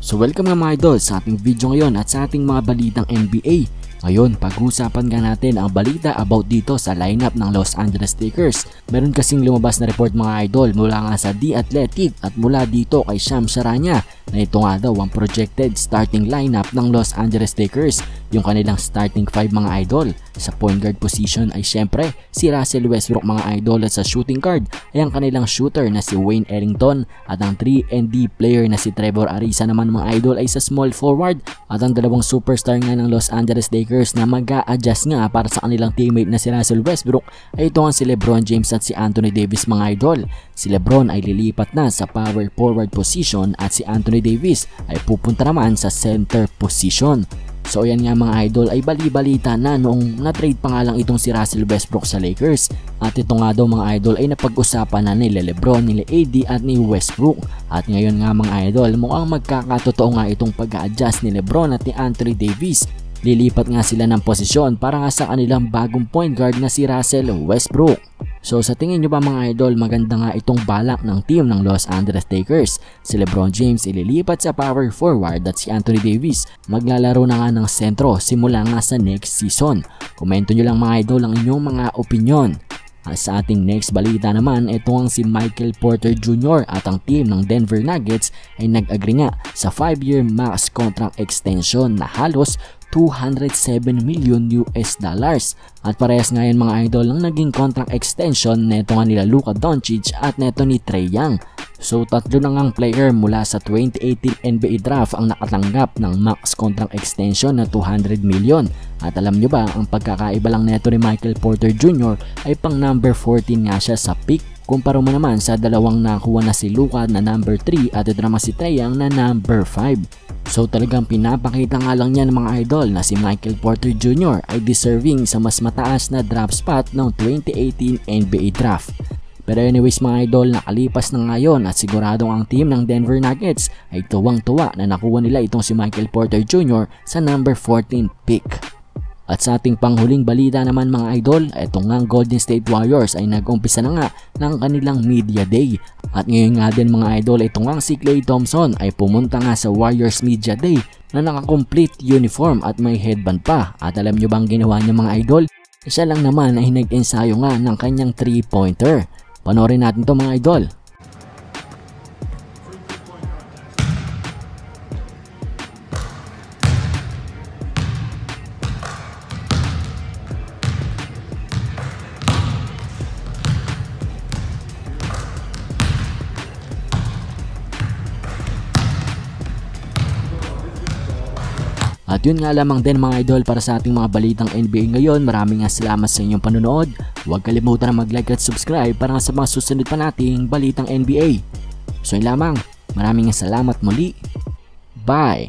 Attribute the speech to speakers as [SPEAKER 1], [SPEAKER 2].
[SPEAKER 1] So welcome nga mga idol sa ating video ngayon at sa ating mga balitang NBA. Ngayon, pag-uusapan nga natin ang balita about dito sa lineup ng Los Angeles Lakers. Meron kasing lumabas na report mga idol mula nga sa The Athletic at mula dito kay Sham Sharanya na ito nga daw ang projected starting lineup ng Los Angeles Lakers. Yung kanilang starting 5 mga idol. Sa point guard position ay syempre si Russell Westbrook mga idol at sa shooting guard ay ang kanilang shooter na si Wayne Ellington at ang 3 and D player na si Trevor Ariza naman mga idol ay sa small forward at ang dalawang superstar nga ng Los Angeles Lakers na mag adjust nga para sa kanilang teammate na si Russell Westbrook ay ito si Lebron James at si Anthony Davis mga idol. Si Lebron ay lilipat na sa power forward position at si Anthony Davis ay pupunta naman sa center position. So ayan nga mga idol ay bali-balita na noong na-trade pa nga lang itong si Russell Westbrook sa Lakers at ito nga daw mga idol ay napag-usapan na nila Lebron, nila AD at ni Westbrook at ngayon nga mga idol mukhang magkakatotoo nga itong pag-adjust ni Lebron at ni Anthony Davis Lilipat nga sila ng posisyon para nga sa kanilang bagong point guard na si Russell Westbrook. So sa tingin nyo ba mga idol maganda nga itong balak ng team ng Los Angeles Lakers? Si Lebron James ililipat sa power forward at si Anthony Davis maglalaro na nga ng sentro simula nga sa next season. Komento nyo lang mga idol ang inyong mga opinion. Sa ating next balita naman, ito ang si Michael Porter Jr. at ang team ng Denver Nuggets ay nag-agree nga sa 5-year max contract extension na halos 207 million US dollars. At parehas ngayon mga idol ang naging contract extension neto nga nila Luka Doncic at neto ni Trey Young. So tatlo na ngang player mula sa 2018 NBA draft ang nakatanggap ng max contract extension na 200 million. At alam nyo ba, ang pagkakaiba lang neto ni Michael Porter Jr. ay pang number 14 nga siya sa pick Kumpara mo naman sa dalawang nakuha na si Luka na number 3 at ito naman si Treyang na number 5. So talagang pinapakita nga lang niya ng mga idol na si Michael Porter Jr. ay deserving sa mas mataas na draft spot ng 2018 NBA draft. Pero anyways mga idol, nakalipas na ngayon at siguradong ang team ng Denver Nuggets ay tuwang-tuwa na nakuha nila itong si Michael Porter Jr. sa number 14 pick. At sa ating panghuling balita naman mga idol, itong nga Golden State Warriors ay nag-umpisa na nga ng kanilang media day. At ngayon nga din mga idol, itong nga si Klay Thompson ay pumunta nga sa Warriors Media Day na naka-complete uniform at may headband pa. At alam nyo bang ginawa niya mga idol? Siya lang naman ay nag-ensayo nga ng kanyang 3-pointer. Panorin natin to mga idol. At yun nga lamang din mga idol para sa ating mga balitang NBA ngayon. Maraming nga salamat sa inyong panonood. Huwag kalimutan na mag-like at subscribe para sa mga susunod pa nating balitang NBA. So yun lamang. Maraming salamat muli. Bye!